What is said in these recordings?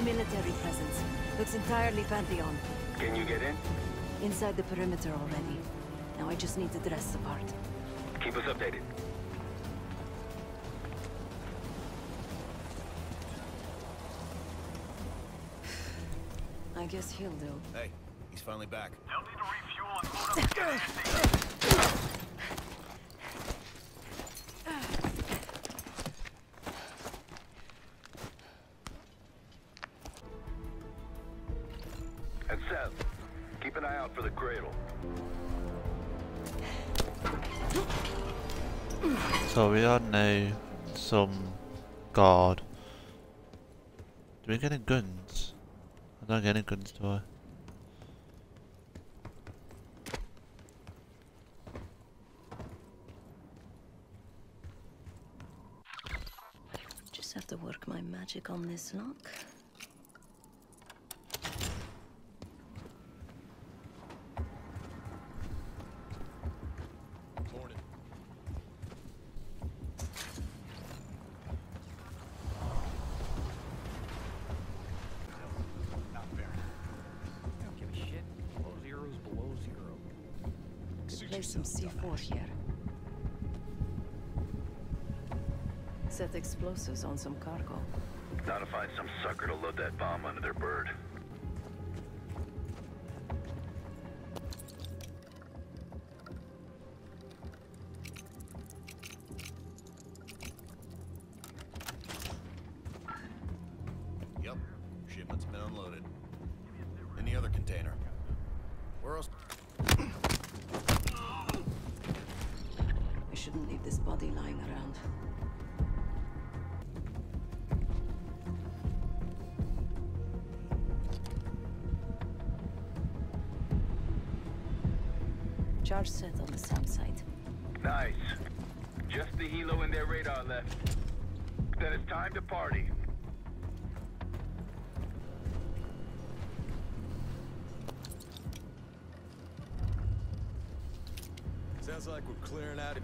Heavy military presence. Looks entirely Pantheon. Can you get in? Inside the perimeter already. Now I just need to dress the part. Keep us updated. I guess he'll do. Hey, he's finally back. They'll need to refuel and load up out for the cradle. So we are now some guard. Do we get any guns? I don't get any guns, do I? Just have to work my magic on this lock. Set explosives on some cargo. Now to find some sucker to load that bomb under their bird. Yep, shipment's been unloaded. In the other container. Where else? I shouldn't leave this body lying around. Charge set on the SAM site. Nice. Just the helo and their radar left. Then it's time to party. Sounds like we're clearing out.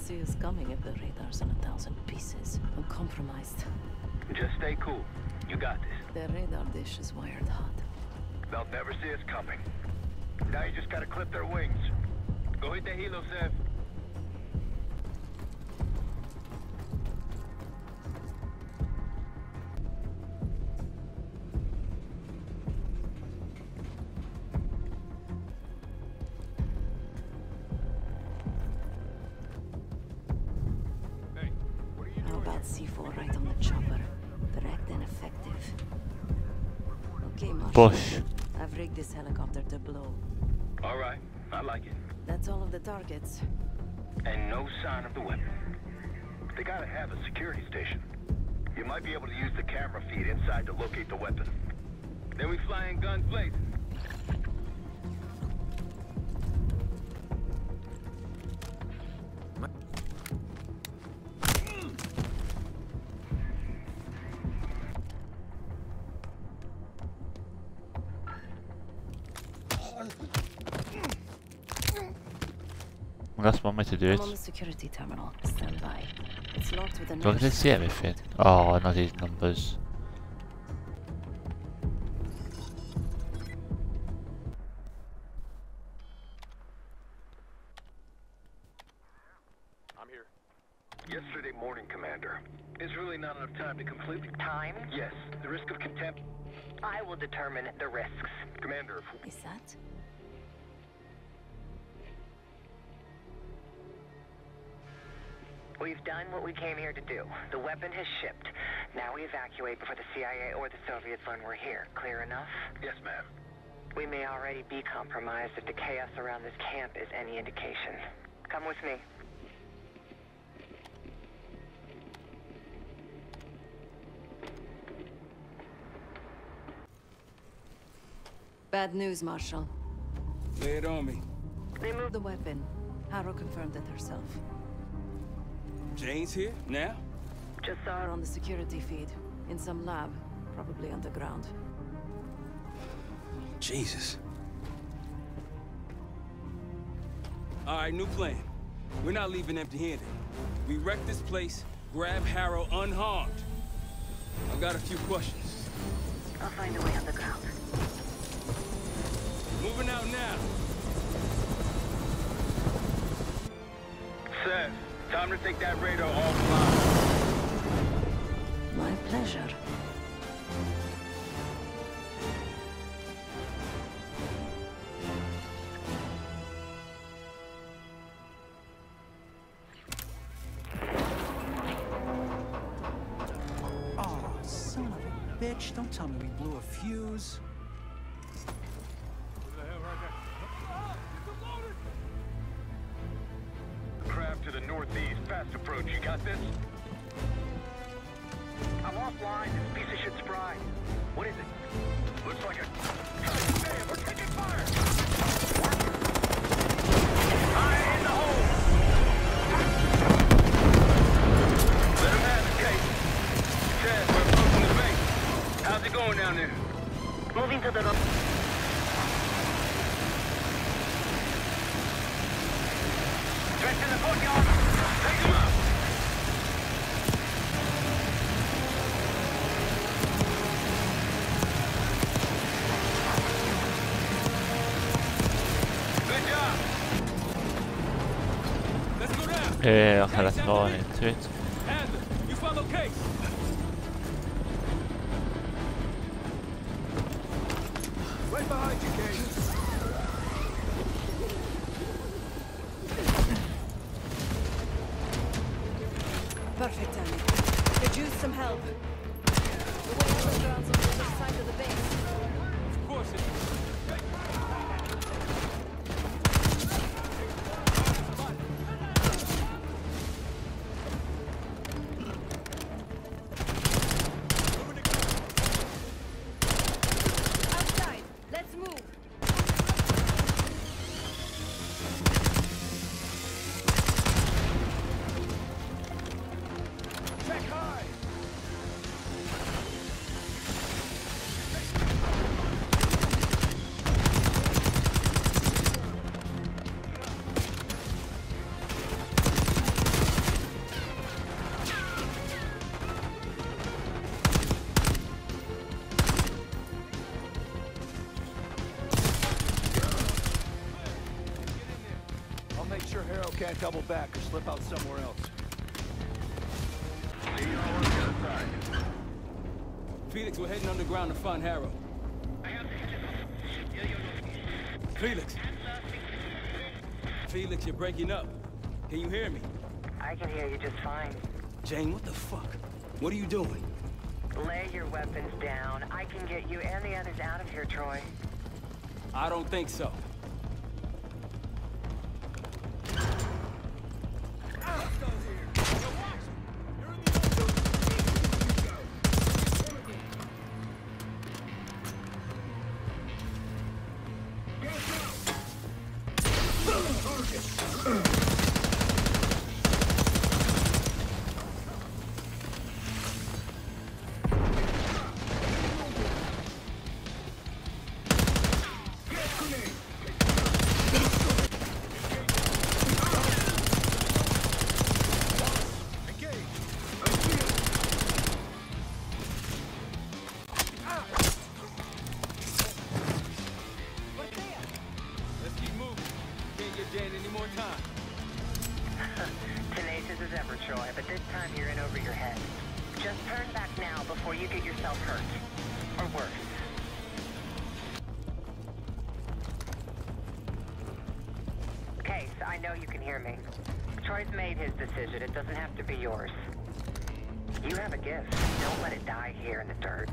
See us coming if the radar's in a thousand pieces. I'm compromised. Just stay cool. You got this. The radar dish is wired hot. They'll never see us coming. Now you just gotta clip their wings. Go hit the helo, Sev. Okay, Marshall. Bush. I've rigged this helicopter to blow. All right. I like it. That's all of the targets. And no sign of the weapon. They gotta have a security station. You might be able to use the camera feed inside to locate the weapon. Then we fly in guns blazing. Well, that's one way to do it. I'm on the security terminal. Stand by. It's locked with a Do I get to knife. see everything? Oh, not these numbers. I'm here. Yesterday morning, Commander. Is really not enough time to completely... Time? Yes, the risk of contempt... I will determine the risks. Commander, Is that? We've done what we came here to do. The weapon has shipped. Now we evacuate before the CIA or the Soviets learn we're here. Clear enough? Yes, ma'am. We may already be compromised if the chaos around this camp is any indication. Come with me. Bad news, Marshall. Lay it on me. They moved the weapon. Harrow confirmed it herself. Jane's here? Now? Just saw her on the security feed. In some lab. Probably underground. Jesus. Alright, new plan. We're not leaving empty-handed. We wreck this place, grab Harrow unharmed. I've got a few questions. I'll find a way underground. Time to take that radar offline. My pleasure. Oh, son of a bitch. Don't tell me we blew a fuse. This? I'm offline. This piece of shit's fried. What is it? Looks like a... Eh, ojalá se jodan en Twitch. Handler, you follow Case. Right behind you, Kate. Perfect timing. Could use some help. The way underground's on the other side of the base. Of course it is. Can't double back or slip out somewhere else. See you all on the other side. Felix, we're heading underground to find Harrow. Felix. Felix, you're breaking up. Can you hear me? I can hear you just fine. Jane, what the fuck? What are you doing? Lay your weapons down. I can get you and the others out of here, Troy. I don't think so. Okay. You get yourself hurt. Or worse. Case, I know you can hear me. Troy's made his decision. It doesn't have to be yours. You have a gift. Don't let it die here in the dirt.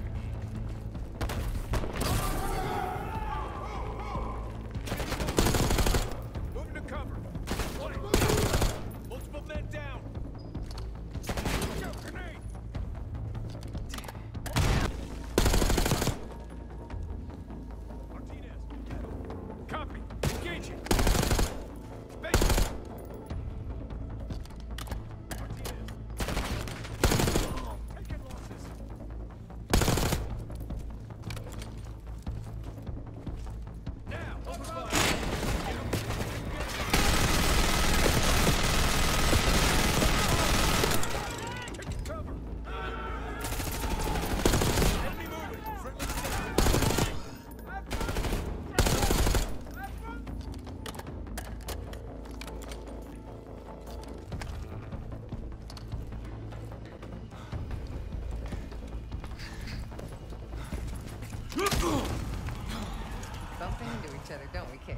Case?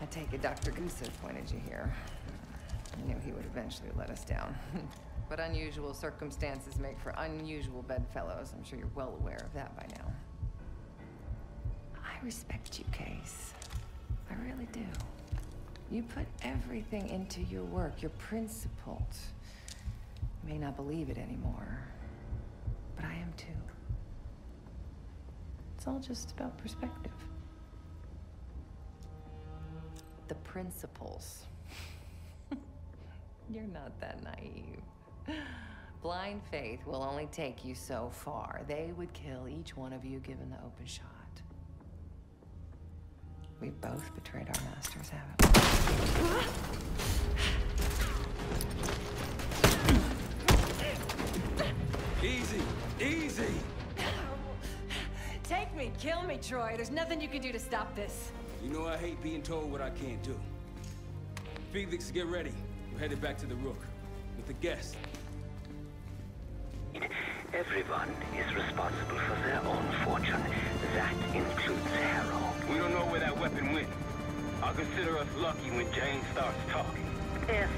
I take it Dr. Gusev pointed you here. I knew he would eventually let us down. but unusual circumstances make for unusual bedfellows. I'm sure you're well aware of that by now. I respect you, Case. I really do. You put everything into your work. You're principled. You may not believe it anymore, but I am too. It's all just about perspective. The principles. You're not that naive. Blind faith will only take you so far. They would kill each one of you given the open shot. We've both betrayed our masters, haven't we? Easy, easy. Take me, kill me, Troy. There's nothing you can do to stop this. You know I hate being told what I can't do. Felix, get ready. We're headed back to the Rook with the guest. Everyone is responsible for their own fortune. That includes Harrow. We don't know where that weapon went. I'll consider us lucky when Jane starts talking. If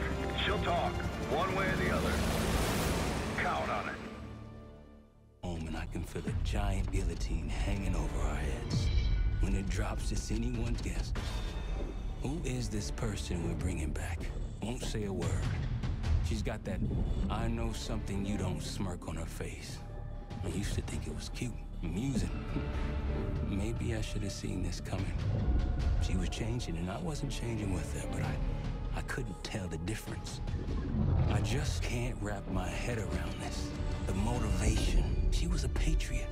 she'll talk, one way or the other. Count on it. Home and I can feel a giant guillotine hanging over our heads. When it drops, it's anyone's guess. Who is this person we're bringing back? Won't say a word. She's got that I know something you don't smirk on her face. I used to think it was cute, amusing. Maybe I should have seen this coming. She was changing and I wasn't changing with her, but I, I couldn't tell the difference. I just can't wrap my head around this. The motivation. She was a patriot.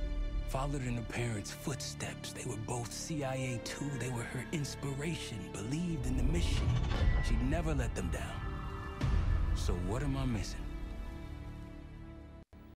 Followed in her parents' footsteps. They were both CIA too. They were her inspiration. Believed in the mission. She'd never let them down. So what am I missing?